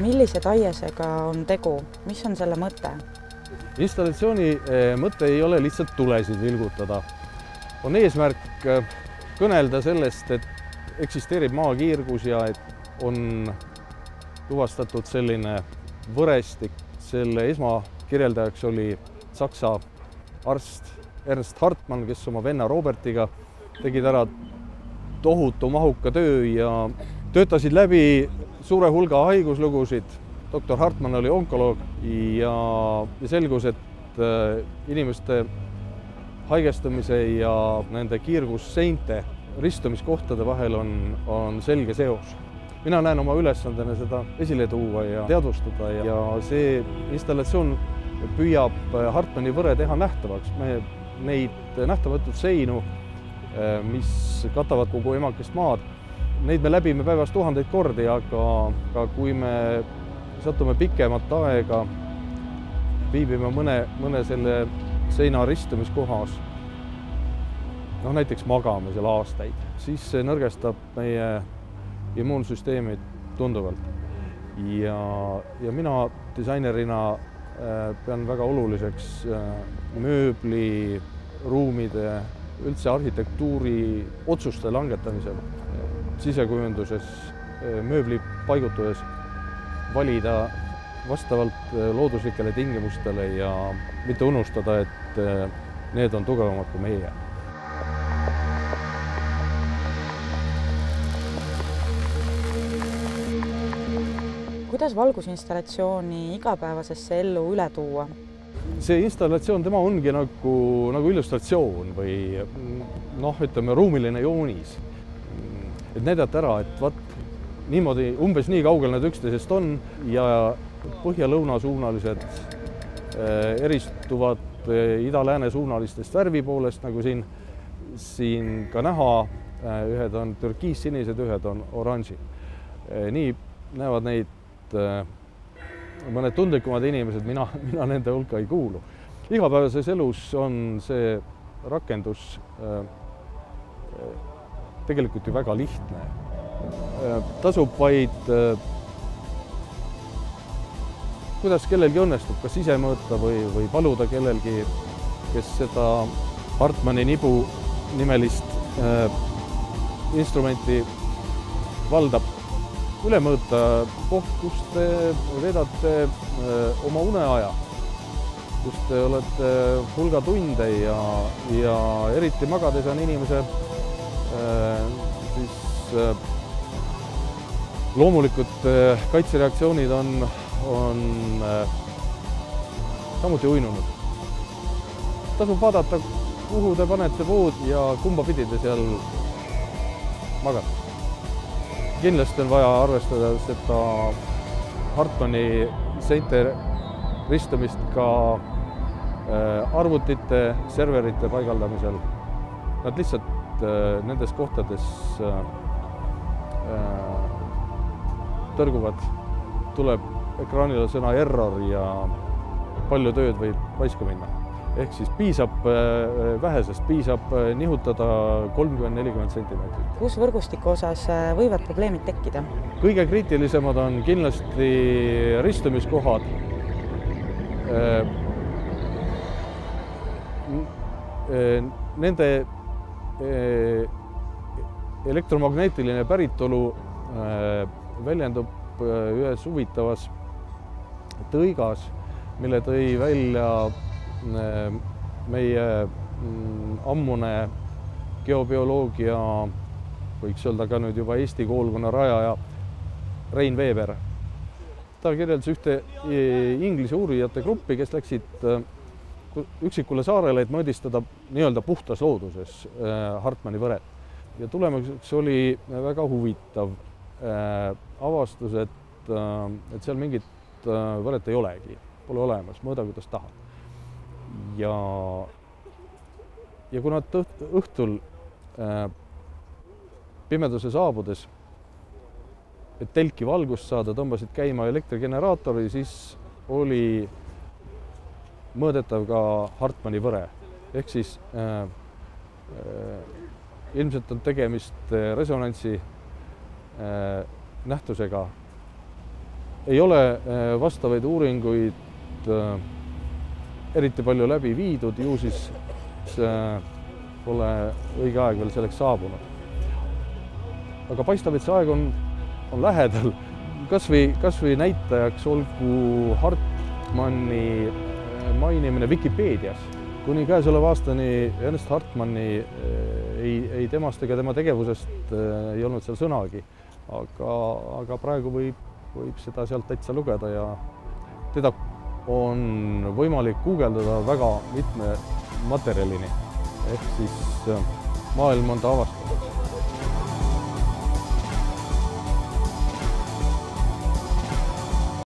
millise taiesega on tegu, mis on selle mõte? installatsiooni eh, mõte ei ole lihtsalt tulesid vilgutada. on eesmärk eh, kõnelda sellest, et eksisteerib maakiirgus ja et on tuvastatud selline võrestik. selle esmakirjeldajaks oli Saksa arst Ernst Hartmann, kes oma venna Robertiga tegid ära tohutu mahuka töö ja töötasid läbi suure hulga haiguslugusid. doktor Hartmann oli onkoloog ja, selgus, et äh, inimeste haigestumise ja nende kiirgusseinte ristumiskohtade vahel on, on selge seos. mina näen oma ülesandena seda esile tuua ja teadvustada ja, ja see installatsioon püüab Hartmanni võre teha nähtavaks. me neid nähtamatuid seinu, äh, mis katavad kogu emakest maad, neid me läbime päevas tuhandeid kordi, aga, aga kui me satume pikemat aega, viibime mõne, mõne selle seina ristumiskohas, noh näiteks magame seal aastaid, siis see nõrgestab meie immuunsüsteemi tunduvalt. ja, ja mina disainerina äh, pean väga oluliseks äh, mööbli, ruumide, üldse arhitektuuri otsuste langetamisel sisekujunduses, mööbli paigutuses valida vastavalt looduslikele tingimustele ja mitte unustada, et need on tugevamad kui meie kuidas valgusinstallatsiooni igapäevasesse ellu üle tuua? see installatsioon, tema ongi nagu, nagu illustratsioon või noh, ütleme ruumiline joonis. Et näidata ära, et vot niimoodi, umbes nii kaugel nad üksteisest on ja põhja-lõunasuunalised eh, eristuvad eh, ida-lääne suunalistest värvi poolest, nagu siin, siin ka näha. Eh, ühed on türkiissinised, ühed on oranži. nii näevad neid mõned tundlikumad inimesed, mina, mina nende hulka ei kuulu. igapäevases elus on see rakendus äh, tegelikult ju väga lihtne äh,. tasub vaid äh, kuidas kellelgi õnnestub, kas ise mõõta või, või paluda kellelgi, kes seda Hartmanni nibu nimelist äh, instrumenti valdab üle mõõta koht, kus te veedate äh, oma uneaja, kus te olete hulga tunde ja, ja eriti magades on inimese siis äh, loomulikud kaitsereaktsioonid on, on samuti uinunud. tasub vaadata, kuhu te panete vood ja kumba pidi te seal magate kindlasti on vaja arvestada seda Hartmanni seinte ristumist ka äh, arvutite, serverite paigaldamisel. Nad lihtsalt äh, nendes kohtades äh, tõrguvad, tuleb ekraanile sõna error ja palju tööd võib raisku minna ehk siis piisab äh, vähesest, piisab äh, nihutada kolmkümmend, nelikümmend sentimeetrit. kus võrgustiku osas äh, võivad probleemid tekkida? kõige kriitilisemad on kindlasti ristumiskohad. Nende elektromagnetiline päritolu väljendub ühes huvitavas tõigas, mille tõi välja meie mm, ammune geobioloogia, võiks öelda ka nüüd juba Eesti koolkonna rajaja Rein Veeber. ta kirjeldas ühte Inglise uurijate gruppi, kes läksid e, üksikule saarele, et mõõdistada nii-öelda puhtas looduses e, Hartmanni võret. Ja tulemuseks oli väga huvitav avastus, et, et seal mingit võret ei olegi, pole olemas, mõõda kuidas tahad. Ja, ja kui nad õhtul äh, pimeduse saabudes, et telki valgust saada, tõmbasid käima elektrigeneraatori, siis oli mõõdetav ka Hartmanni võre. Ehk siis äh, äh, ilmselt on tegemist äh, resonantsi äh, nähtusega. Ei ole äh, vastavaid uuringuid äh, eriti palju läbi viidud, ju siis pole õige aeg veel selleks saabunud. aga paistab, et see aeg on, on lähedal, kas või, kas või näitajaks olgu Hartmanni mainimine Vikipeedias. kuni käesoleva aastani Ernst Hartmanni ei, ei temast ega tema tegevusest ei olnud seal sõnagi. aga, aga praegu võib, võib seda sealt täitsa lugeda ja teda on võimalik guugeldada väga mitme materjalini ehk siis maailm on ta avastanud